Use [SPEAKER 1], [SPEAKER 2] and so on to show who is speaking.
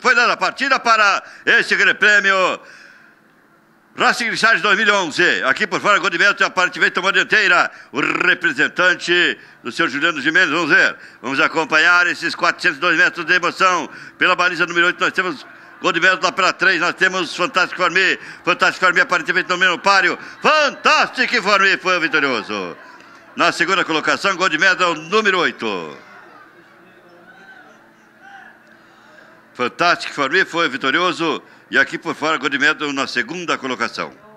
[SPEAKER 1] Foi dada a partida para esse grande prêmio. Racing Charge 2011. Aqui por fora, Godimento aparentemente tomou a dianteira. O representante do senhor Juliano Gimenez. Vamos ver. Vamos acompanhar esses 402 metros de emoção. Pela baliza número 8, nós temos Gol lá pela 3, nós temos Fantástico Formi. Fantástico Formi aparentemente no mesmo páreo. Fantástico Formi foi o vitorioso. Na segunda colocação, gol de medal número 8. Fantástico Formi foi vitorioso. E aqui por fora, medal na segunda colocação.